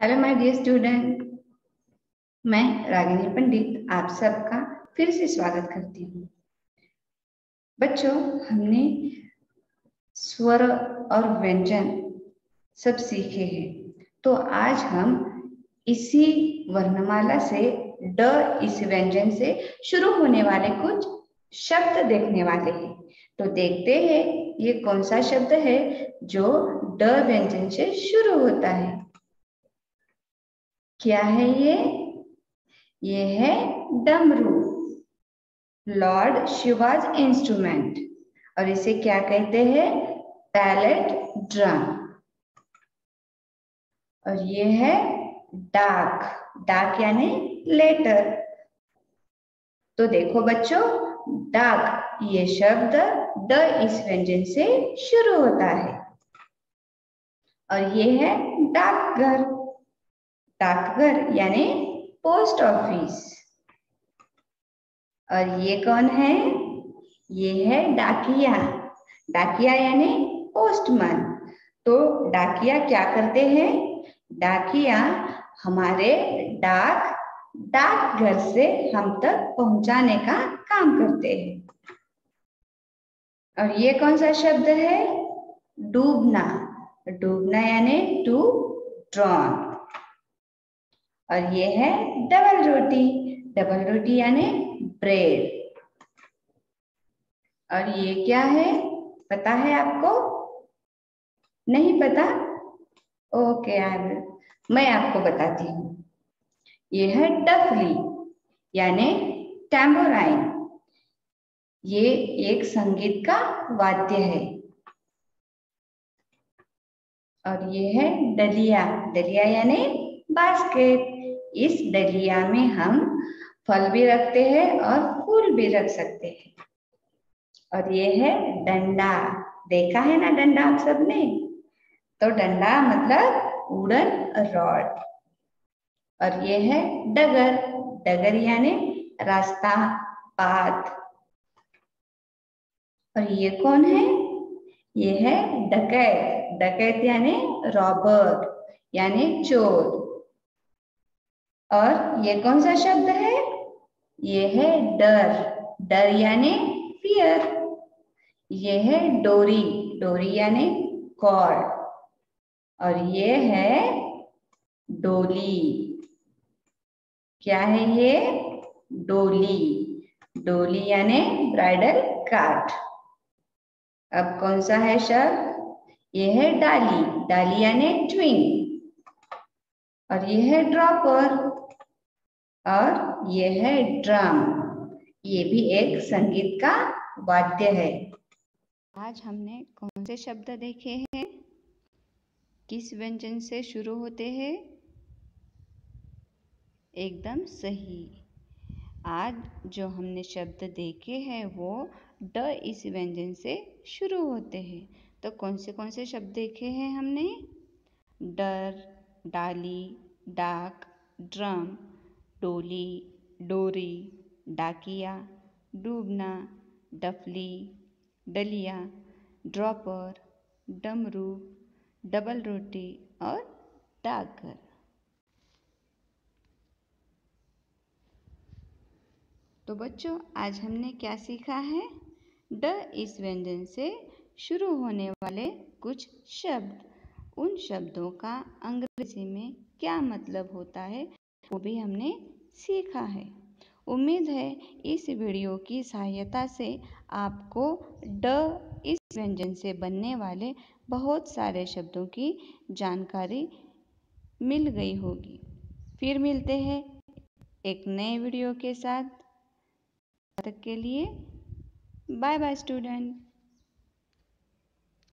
Hello my dear student मैं रागिनी पंडित आप सबका फिर से स्वागत करती हूँ। बच्चों, हमने स्वर और व्यंजन सब सीखे हैं। तो आज हम इसी वर्णमाला से, ड इस व्यंजन से शुरू होने वाले कुछ शब्द देखने वाले हैं। तो देखते हैं, ये कौन सा शब्द है जो ड व्यंजन से शुरू होता है। क्या है ये? ये है डमरू। Lord Shiva's instrument. और इसे क्या कहते हैं? Pellet drum. और ये है डाक। डाक यानी लेटर। तो देखो बच्चों, डाक ये शब्द द इस व्यंजन से शुरू होता है। और ये है डाकघर। डाकघर यानी पोस्ट ऑफ़िस और ये कौन है? ये है डाकिया। डाकिया यानी पोस्टमैन तो डाकिया क्या करते हैं? डाकिया हमारे डाक डाकघर से हम तक पहुँचाने का काम करते हैं। और ये कौन सा शब्द है? डूबना। डूबना यानी टू ड्रॉन और ये है डबल रोटी। डबल रोटी यानी ब्रेड। और ये क्या है? पता है आपको? नहीं पता? ओके आई मैं आपको बताती हूँ। ये है डफली, यानी टैम्बोराइन। ये एक संगीत का वाद्य है। और ये है डलिया। डलिया यानी बास्केट। इस डलिया में हम फल भी रखते हैं और फूल भी रख सकते हैं। और ये है डंडा। देखा है ना डंडा आप सबने? तो डंडा मतलब उड़न रॉड। और ये है डगर। डगर यानी रास्ता, पाथ। और ये कौन है? ये है डकैत। डकैत यानी रॉबर यानी चोर। और ये कौन सा शब्द है? ये है डर। डर यानी फियर ये है डोरी। डोरी यानी कॉर्ड और ये है डोली। क्या है ये? डोली। डोली यानी ब्राइडल कार्ड। अब कौन सा है शब्द? ये है डाली। डाली यानी ट्विंग और ये है ड्रॉपर। और ये है ड्रम। ये भी एक संगीत का वाद्य है। आज हमने कौन से शब्द देखे हैं? किस व्यंजन से शुरू होते हैं? एकदम सही। आज जो हमने शब्द देखे हैं, वो ड इस व्यंजन से शुरू होते हैं। तो कौन से कौन से शब्द देखे हैं हमने? डर, डाली, डाक, ड्रम डोली, डोरी, डाकिया, डूबना, डफली, डलिया, ड्रॉपर, डमरू, डबल रोटी और डाकघर। तो बच्चों, आज हमने क्या सीखा है? ड इस व्यंजन से शुरू होने वाले कुछ शब्द। उन शब्दों का अंग्रेज़ी में क्या मतलब होता है, वो भी हमने सीखा है। उम्मीद है इस वीडियो की सहायता से आपको ड इस व्यंजन से बनने वाले बहुत सारे शब्दों की जानकारी मिल गई होगी। फिर मिलते हैं एक नए वीडियो के साथ। तक के लिए बाय बाय स्टूडेंट